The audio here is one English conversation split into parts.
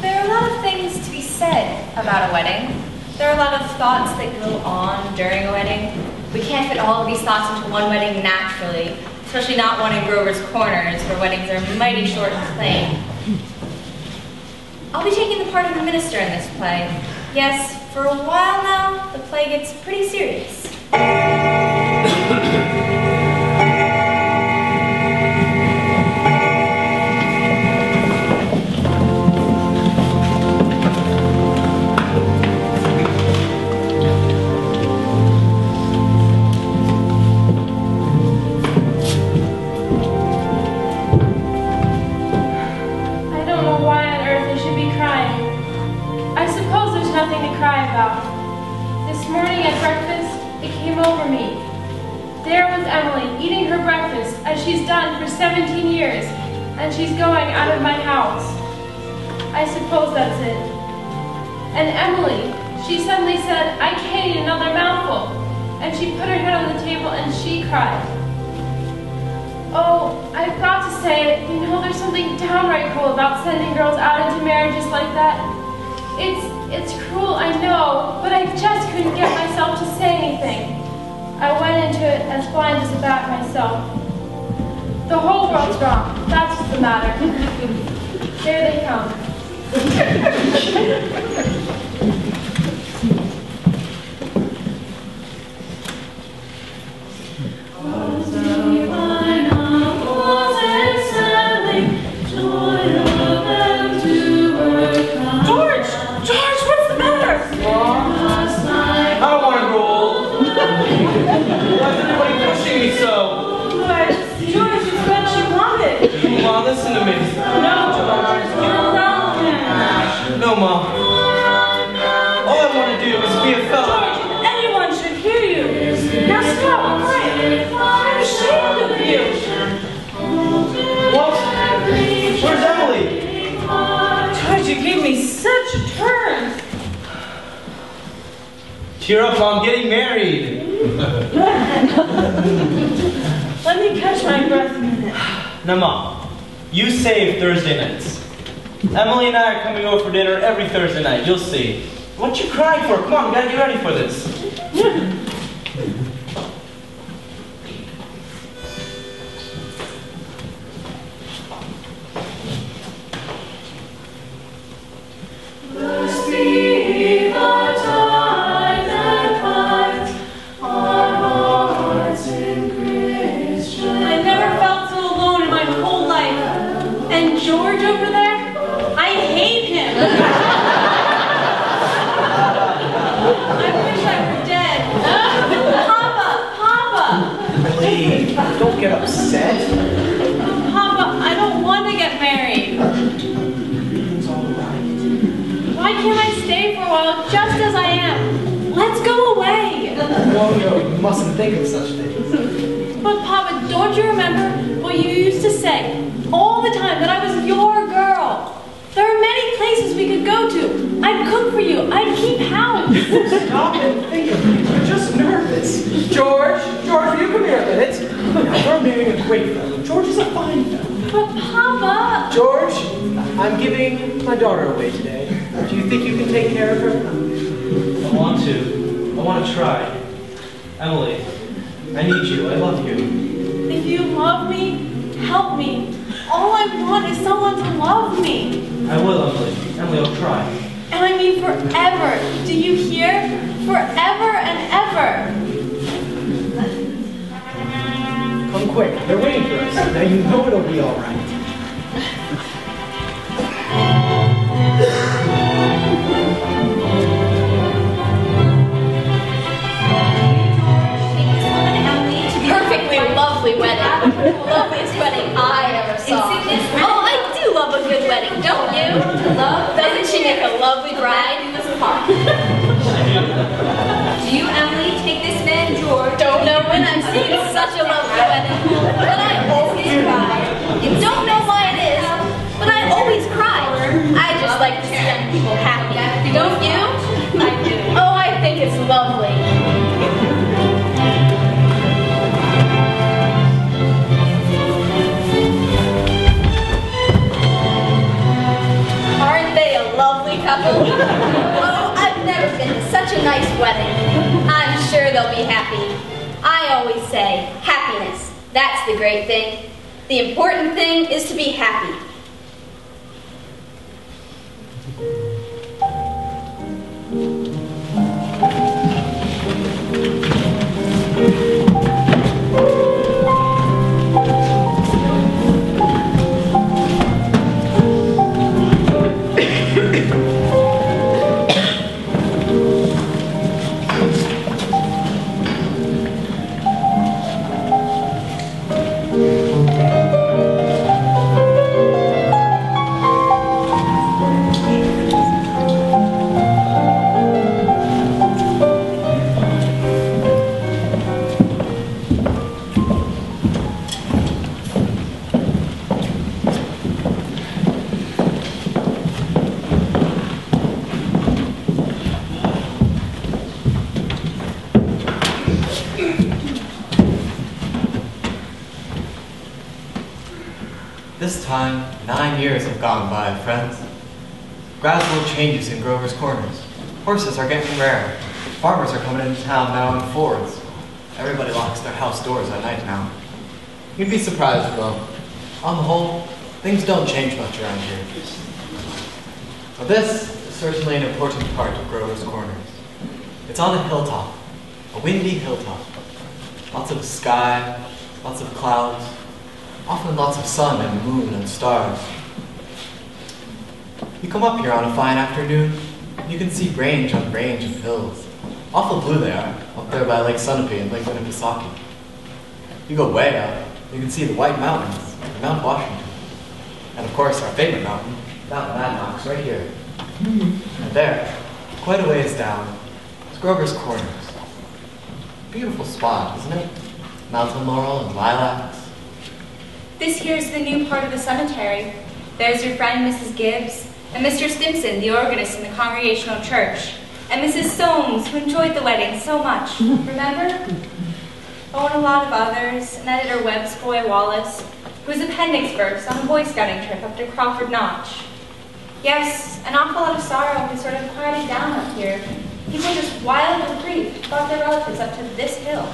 There are a lot of things to be said about a wedding. There are a lot of thoughts that go on during a wedding. We can't fit all of these thoughts into one wedding naturally, especially not one in Grover's Corners, where weddings are mighty short and plain. I'll be taking the part of the minister in this play. Yes, for a while now, the play gets pretty serious. Nothing to cry about. This morning at breakfast, it came over me. There was Emily eating her breakfast as she's done for 17 years, and she's going out of my house. I suppose that's it. And Emily, she suddenly said, I can't eat another mouthful. And she put her head on the table and she cried. Oh, I've got to say. You know, there's something downright cruel about sending girls out into marriages like that. It's it's cruel, I know, but I just couldn't get myself to say anything. I went into it as blind as a bat myself. The whole world's wrong. That's what's the matter. There they come. Cheer up, Mom. Getting married. Let me catch my breath a minute. Now, Mom, you save Thursday nights. Emily and I are coming over for dinner every Thursday night. You'll see. What you crying for? Come on, we gotta get ready for this. Why can't I stay for a while just as I am? Let's go away. No, no, you mustn't think of such things. But Papa, don't you remember what you used to say all the time that I was your girl? There are many places we could go to. I'd cook for you. I'd keep house. Stop and think of it. You're just nervous. George, George, will you come here a minute? Now, you're marrying a great fellow. George is a fine fellow. But Papa, George, I'm giving my daughter away today. Do you think you can take care of her? I want to. I want to try. Emily, I need you. I love you. if you love me, help me. All I want is someone to love me. I will, Emily. Emily, I'll try. And I mean forever. Do you hear? Forever and ever. Come quick. They're waiting for us. Now you know it'll be all right. It's such a lovely wedding, but I always cry. You don't know why it is, but I always cry. I just like to see people happy. Don't you? I do. Oh, I think it's lovely. Aren't they a lovely couple? oh, I've never been to such a nice wedding always say, happiness. That's the great thing. The important thing is to be happy. By, friends. Gradual changes in Grover's Corners. Horses are getting rare. Farmers are coming into town now in Fords. Everybody locks their house doors at night now. You'd be surprised, though. On the whole, things don't change much around here. But this is certainly an important part of Grover's Corners. It's on a hilltop, a windy hilltop. Lots of sky, lots of clouds, often lots of sun and moon and stars. You come up here on a fine afternoon, you can see range on range of hills. Awful blue they are, up there by Lake Sunapee and Lake Winnipesaukee. You go way up, you can see the White Mountains Mount Washington. And of course, our favorite mountain, Mount Monadnock, right here. And there, quite a ways down, is Grover's Corners. Beautiful spot, isn't it? Mountain laurel and lilacs, This here's the new part of the cemetery. There's your friend Mrs. Gibbs, and Mr. Stimson, the organist in the Congregational Church, and Mrs. Soames, who enjoyed the wedding so much. Remember? Oh, and a lot of others, and Editor Webb's boy Wallace, who was appendix first on a Boy Scouting trip up to Crawford Notch. Yes, an awful lot of sorrow has sort of quieted down up here. People just wild with grief brought their relatives up to this hill.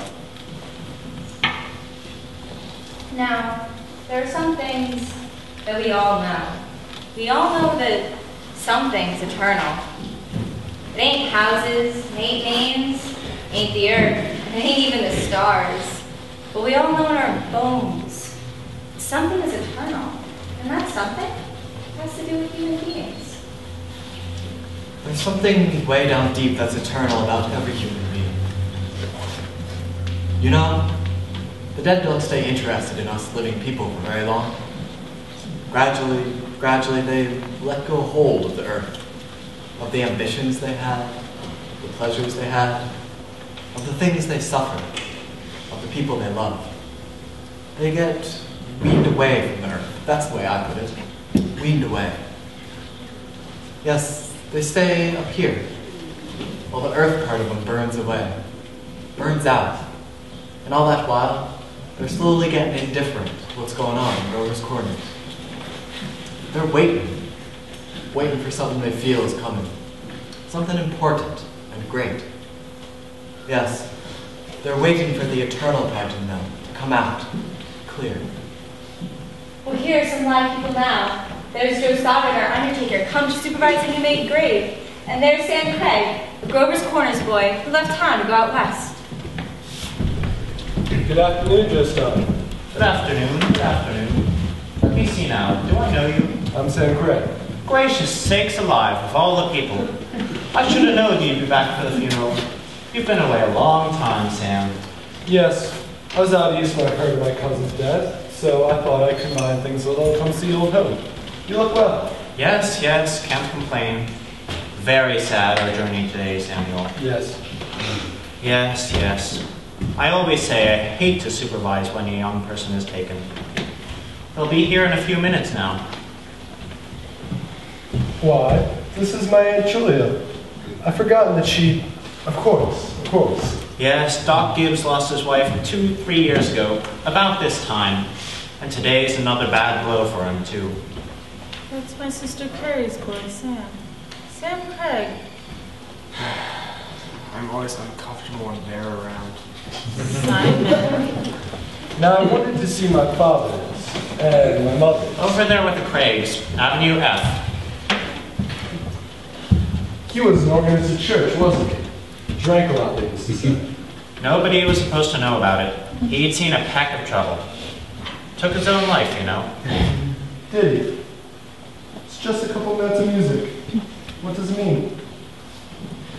Now, there are some things that we all know. We all know that something's eternal. It ain't houses, it ain't names, it ain't the earth, it ain't even the stars. But we all know in our bones something is eternal. And that something has to do with human beings. There's something way down deep that's eternal about every human being. You know, the dead don't stay interested in us living people for very long. Gradually, gradually they let go hold of the earth, of the ambitions they had, the pleasures they had, of the things they suffered, of the people they loved. They get weaned away from the earth. That's the way I put it. Weaned away. Yes, they stay up here, while the earth part of them burns away, burns out. And all that while, they're slowly getting indifferent to what's going on in Grover's Corners. They're waiting, waiting for something they feel is coming, something important and great. Yes, they're waiting for the eternal part in them to come out, clear. Well, here are some live people now. There's Joe Stoddard, our undertaker, come to supervise a new made grave. And there's Sam Craig, the Grover's Corners boy, who left town to go out west. Good afternoon, Joe Stein. Good afternoon, good afternoon. Let me see now, do I know you? I'm Sam Craig. Gracious sakes alive, of all the people. I should have known you'd be back for the funeral. You've been away a long time, Sam. Yes, I was out east when I heard of my cousin's death, so I thought I'd combine things a little come see old home. You look well. Yes, yes, can't complain. Very sad our journey today, Samuel. Yes. Yes, yes. I always say I hate to supervise when a young person is taken. They'll be here in a few minutes now. Why, this is my Aunt Julia. I've forgotten that she... Of course, of course. Yes, Doc Gibbs lost his wife two, three years ago, about this time. And today is another bad blow for him, too. That's my sister Carrie's boy, Sam. Sam Craig. I'm always uncomfortable when they're around. Simon. Now I wanted to see my father's and my mother's. Over there with the Craigs, Avenue F. He was an organist at church, wasn't he? Drank a lot, ladies to say. Nobody was supposed to know about it. He'd seen a pack of trouble. Took his own life, you know. Did he? It's just a couple minutes of music. What does it mean?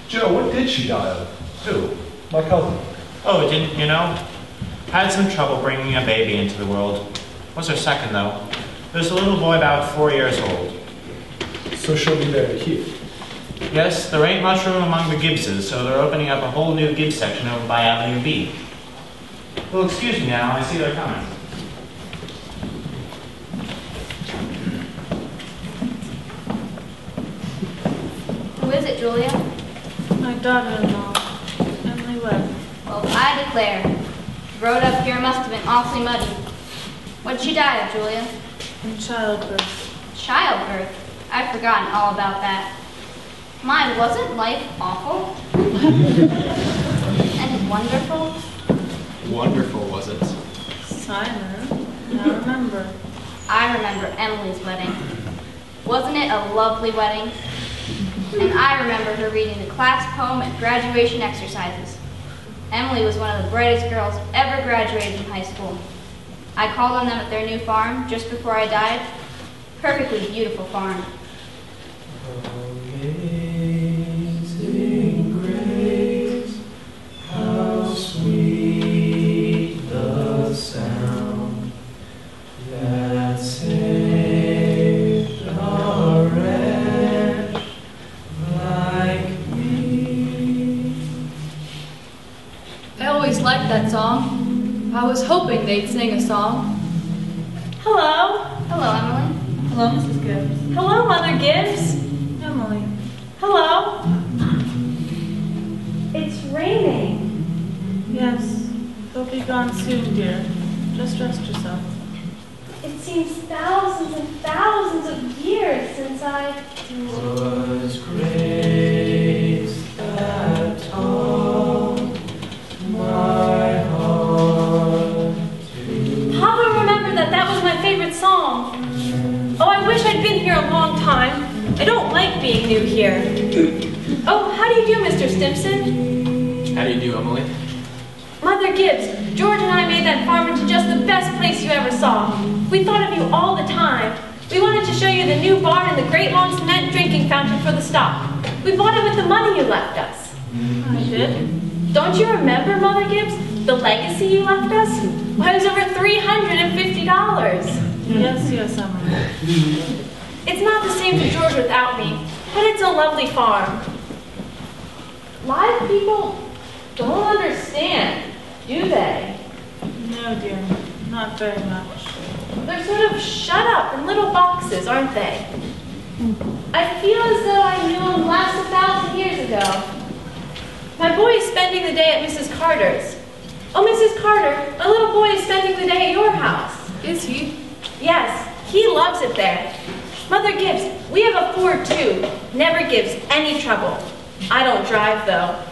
Joe, what did she die of? Who? My cousin. Oh, didn't you know? Had some trouble bringing a baby into the world. Was her second, though. There's a little boy about four years old. So she'll be buried here. Yes, there ain't much room among the Gibbses, so they're opening up a whole new Gibbs section over by Avenue B. Well, excuse me now, I see they're coming. Who is it, Julia? My daughter-in-law, Emily Webb. Well, I declare, the road up here must have been awfully muddy. What'd she die of, Julia? In childbirth. Childbirth. I'd forgotten all about that. My, wasn't life awful? and wonderful? Wonderful, was it? Simon. Now remember. I remember Emily's wedding. Wasn't it a lovely wedding? And I remember her reading the class poem at graduation exercises. Emily was one of the brightest girls ever graduated in high school. I called on them at their new farm just before I died. Perfectly beautiful farm. They'd sing a song. Hello. Hello, Emily. Hello, Mrs. Gibbs. Hello, Mother Gibbs. Emily. Hello. It's raining. Yes. They'll be gone soon, dear. Just rest yourself. It seems thousands and thousands of years since I. Was grace I wish I'd been here a long time. I don't like being new here. Oh, how do you do, Mr. Stimson? How do you do, Emily? Mother Gibbs, George and I made that farm into just the best place you ever saw. We thought of you all the time. We wanted to show you the new barn and the great long cement drinking fountain for the stock. We bought it with the money you left us. I did. Don't you remember, Mother Gibbs, the legacy you left us? Why, it was over $350. Yes, yes, Emily. It's not the same for George without me, but it's a lovely farm. Live people don't understand, do they? No, dear. Not very much. They're sort of shut up in little boxes, aren't they? I feel as though I knew them last a thousand years ago. My boy is spending the day at Mrs. Carter's. Oh, Mrs. Carter, my little boy is spending the day at your house. Is he? Yes, he loves it there. Mother Gibbs, we have a Ford too. Never gives any trouble. I don't drive though.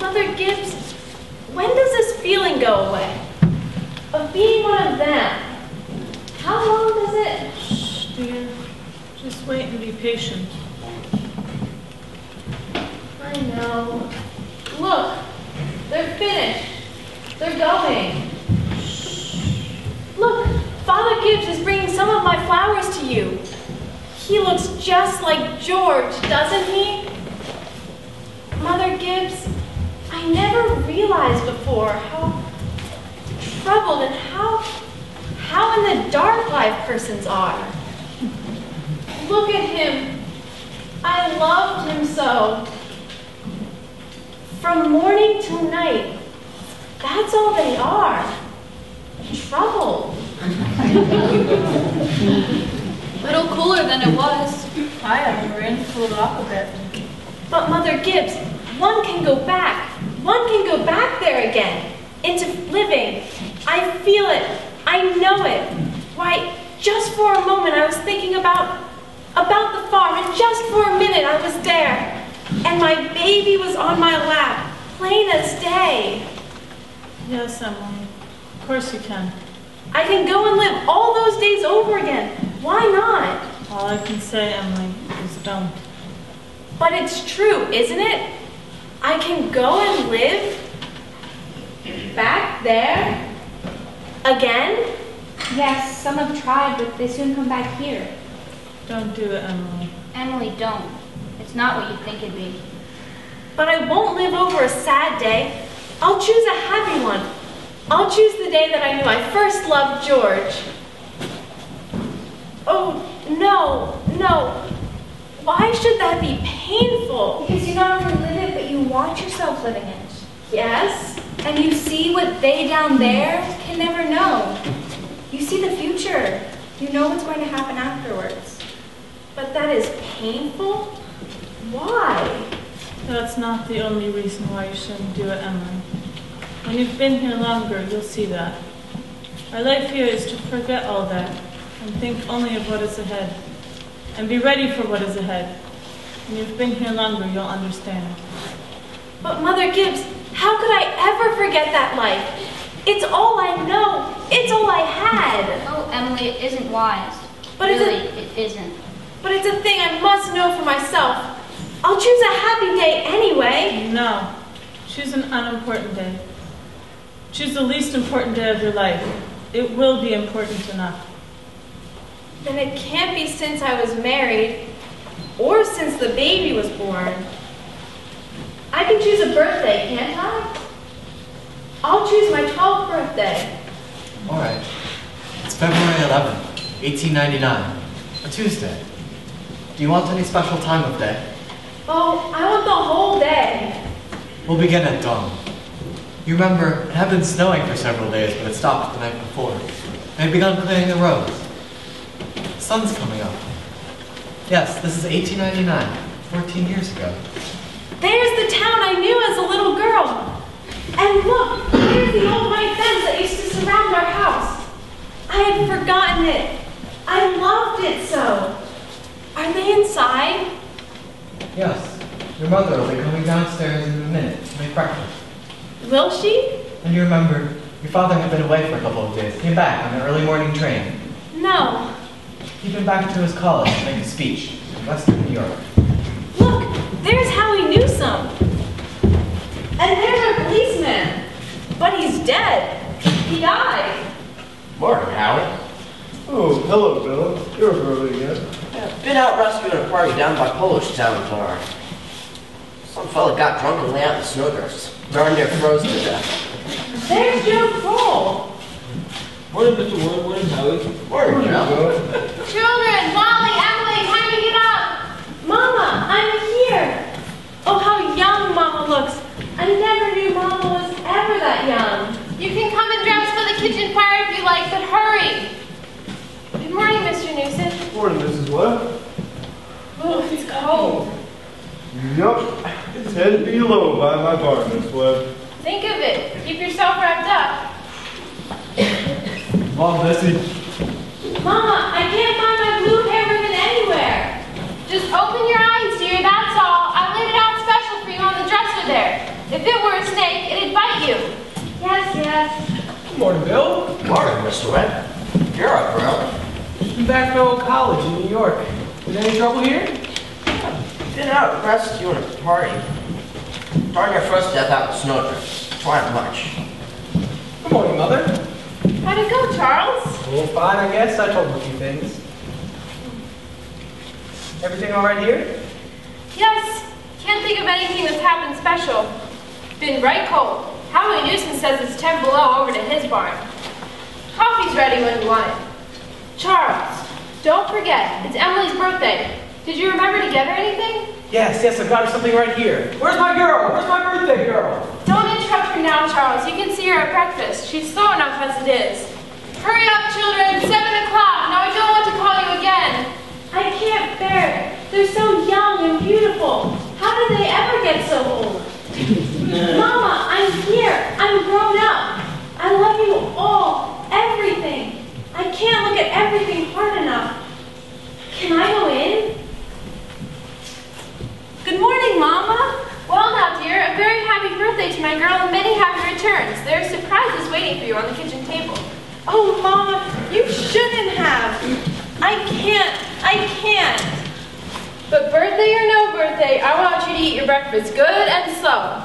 Mother Gibbs, when does this feeling go away? Of being one of them? How long does it? Shh, dear. Just wait and be patient. I know. Look, they're finished. They're going. My flowers to you. He looks just like George, doesn't he? Mother Gibbs, I never realized before how troubled and how how in the dark life persons are. Look at him. I loved him so. From morning till night, that's all they are. Troubled. Little cooler than it was. I haven't rain cooled off a bit. But Mother Gibbs, one can go back. One can go back there again. Into living. I feel it. I know it. Why, just for a moment I was thinking about about the farm, and just for a minute I was there. And my baby was on my lap, plain as day. Yes, Emily. Of course you can. I can go and live all those days over again. Why not? All I can say, Emily, is don't. But it's true, isn't it? I can go and live back there again? Yes, some have tried, but they soon come back here. Don't do it, Emily. Emily, don't. It's not what you think it'd be. But I won't live over a sad day. I'll choose a happy one. I'll choose the day that I knew I first loved George. Oh, no, no. Why should that be painful? Because you not only live it, but you watch yourself living it. Yes, And you see what they down there can never know. You see the future. You know what's going to happen afterwards. but that is painful? Why? That's not the only reason why you shouldn't do it, Emily. When you've been here longer, you'll see that. Our life here is to forget all that and think only of what is ahead. And be ready for what is ahead. When you've been here longer, you'll understand. But Mother Gibbs, how could I ever forget that life? It's all I know. It's all I had. Oh, Emily, it isn't wise. But it's really, a, it isn't. but it's a thing I must know for myself. I'll choose a happy day anyway. No. Choose an unimportant day. Choose the least important day of your life. It will be important enough. Then it can't be since I was married or since the baby was born. I can choose a birthday, can't I? I'll choose my 12th birthday. All right. It's February 11th, 1899, a Tuesday. Do you want any special time of day? Oh, I want the whole day. We'll begin at dawn. You remember, it had been snowing for several days, but it stopped the night before. They had begun clearing the roads. The sun's coming up. Yes, this is 1899, 14 years ago. There's the town I knew as a little girl. And look, there's the old white fence that used to surround our house. I had forgotten it. I loved it so. Are they inside? Yes, your mother will be coming downstairs in a minute to make breakfast. Will she? And you remember, your father had been away for a couple of days, came back on an early morning train. No. He'd been back to his college to make a speech in Western New York. Look, there's Howie Newsome. And there's our policeman. But he's dead. He died. Morning, Howard. Oh, hello, Bill. You're early again. Yeah, been out rescuing a party down by Polish Town tomorrow. Some fella got drunk and lay out in the snowdrifts. Darn near froze to death. There's Joe Crowell. Morning, Mr. Wood. Morning, Howie. Morning, Joe. Children, Molly, Emily, time to get up. Mama, I'm here. Oh, how young Mama looks. I never knew Mama was ever that young. You can come and dress for the kitchen fire if you like, but hurry. Good morning, Mr. Newsome. Morning, Mrs. Webb. Oh, it's cold. Yup. It's headed below by my bar, Miss Webb. Think of it. Keep yourself wrapped up. Mom, Bessie. Mama, I can't find my blue hair ribbon anywhere. Just open your eyes, dear, that's all. I laid it out special for you on the dresser there. If it were a snake, it'd bite you. Yes, yes. Good morning, Bill. Morning, Mr. Webb. You're up early. Just been back from old college in New York. Been any trouble here? Been out rescuing a party. Darn near froze to death out in the snowdrifts. Twice much. Good morning, Mother. How'd it go, Charles? Oh, fine, I guess. I told him a few things. Everything all right here? Yes. Can't think of anything that's happened special. Been right cold. Howie Newsome says it's 10 below over to his barn. Coffee's ready when you want it. Charles, don't forget, it's Emily's birthday. Did you remember to get her anything? Yes, yes, I've got her something right here. Where's my girl? Where's my birthday girl? Don't interrupt her now, Charles. You can see her at breakfast. She's slow enough as it is. Hurry up, children. Seven o'clock. Now I don't want to call you again. I can't bear it. They're so young and beautiful. How did they ever get so old? Mama, I'm here. I'm grown up. I love you all, everything. I can't look at everything hard enough. Can I go in? Mama? Well now, dear, a very happy birthday to my girl and many happy returns. There are surprises waiting for you on the kitchen table. Oh, Mama, you shouldn't have. I can't. I can't. But birthday or no birthday, I want you to eat your breakfast good and slow.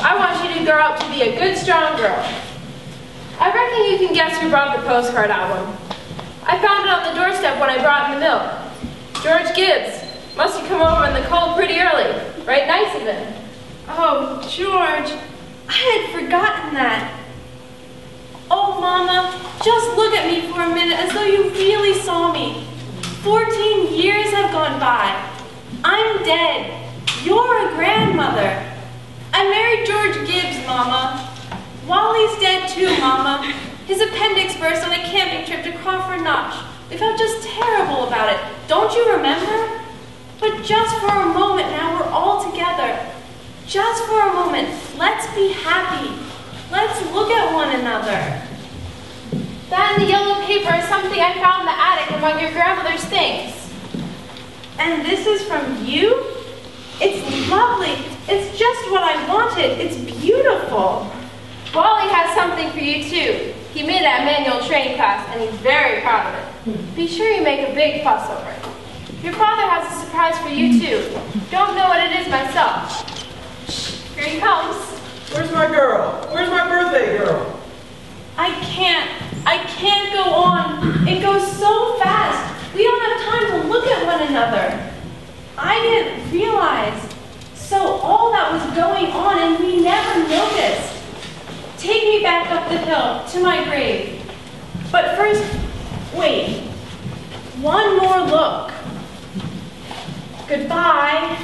I want you to grow up to be a good, strong girl. I reckon you can guess who brought the postcard album. I found it on the doorstep when I brought in the milk. George Gibbs. Must have come over in the cold pretty early. Right nice of him. Oh, George, I had forgotten that. Oh, Mama, just look at me for a minute as though you really saw me. Fourteen years have gone by. I'm dead. You're a grandmother. I married George Gibbs, Mama. Wally's dead too, Mama. His appendix burst on a camping trip to Crawford Notch. We felt just terrible about it. Don't you remember? But just for a moment now, we're all together. Just for a moment, let's be happy. Let's look at one another. That in the yellow paper is something I found in the attic among your grandmother's things. And this is from you? It's lovely. It's just what I wanted. It's beautiful. Wally has something for you too. He made it at manual training class and he's very proud of it. Be sure you make a big fuss over it. Your father has a surprise for you too. Don't know what it is myself. Here he comes. Where's my girl? Where's my birthday girl? I can't. I can't go on. It goes so fast. We don't have time to look at one another. I didn't realize. So all that was going on and we never noticed. Take me back up the hill to my grave. But first, wait. One more look. Goodbye.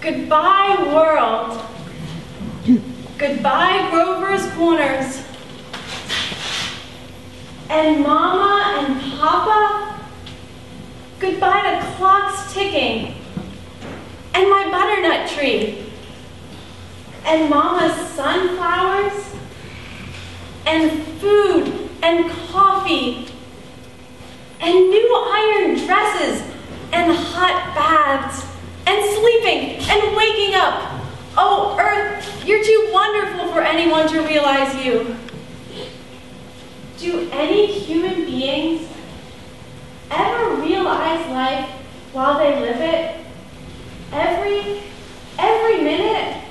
Goodbye, world. Goodbye, Grover's Corners. And Mama and Papa. Goodbye to clocks ticking. And my butternut tree. And Mama's sunflowers. And food and coffee. And new iron dresses. Hot baths. And sleeping and waking up. Oh, Earth, you're too wonderful for anyone to realize you. Do any human beings ever realize life while they live it? Every, every minute?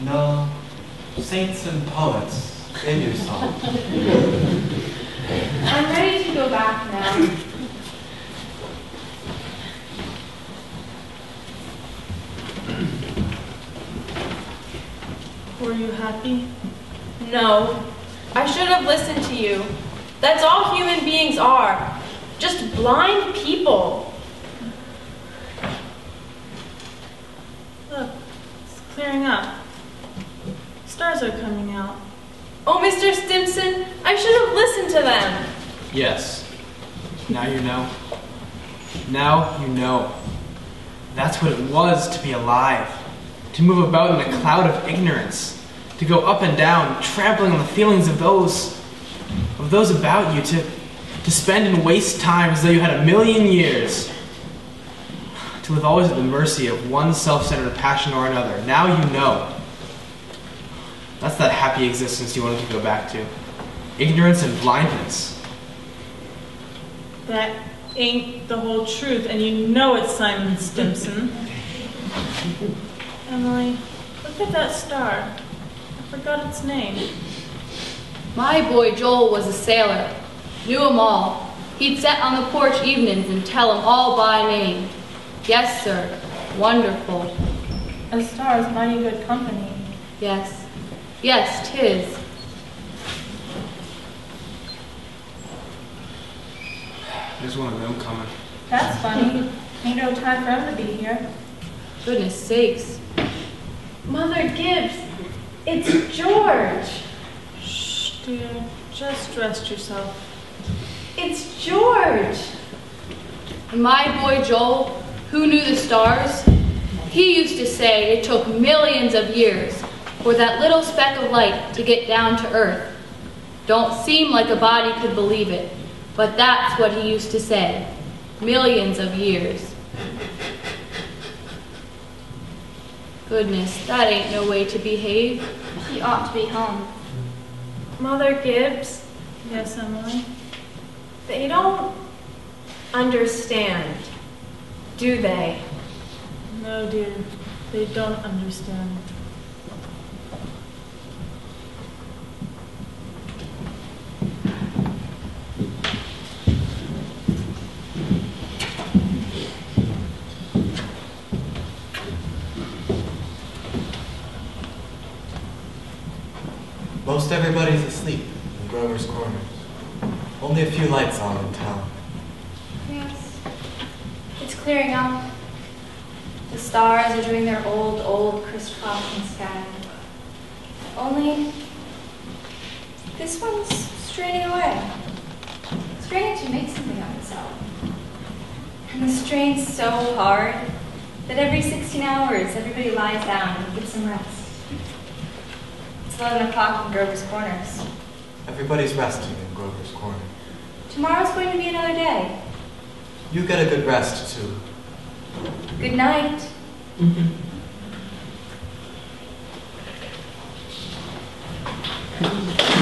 No, saints and poets, they do. I'm ready to go back now. Were you happy? No, I should have listened to you. That's all human beings are. Just blind people. Look, it's clearing up. Stars are coming out. Oh, Mr. Stimson, I should have listened to them. Yes. Now you know. Now you know. That's what it was to be alive. To move about in a cloud of ignorance. To go up and down, trampling on the feelings of those of those about you, to to spend and waste time as though you had a million years. To live always at the mercy of one self-centered passion or another. Now you know. That's that happy existence you wanted to go back to. Ignorance and blindness. That ain't the whole truth, and you know it's Simon Stimson. Emily, look at that star. I forgot its name. My boy Joel was a sailor. Knew 'em all. He'd sit on the porch evenings and tell 'em all by name. Yes, sir. Wonderful. A star is mighty good company. Yes. Yes, tis. There's one of them coming. That's funny. Ain't no time for him to be here. Goodness sakes. Mother Gibbs, it's George. Shh, dear. Just rest yourself. It's George. My boy Joel, who knew the stars, he used to say it took millions of years for that little speck of light to get down to earth. Don't seem like a body could believe it, but that's what he used to say. Millions of years. Goodness, that ain't no way to behave. He ought to be home. Mother Gibbs, Yes, Emily? they don't understand, do they? No, dear. They don't understand. Everybody's asleep in Grover's Corners. Only a few lights on in town. Yes. It's clearing up. The stars are doing their old, old crisscrossing sky. Only this one's straining away. Straining to make something of itself. And the strain's so hard that every 16 hours everybody lies down and gets some rest. It's 11 o'clock in Grover's Corners. Everybody's resting in Grover's Corner. Tomorrow's going to be another day. You get a good rest, too. Good night. Mm-hmm.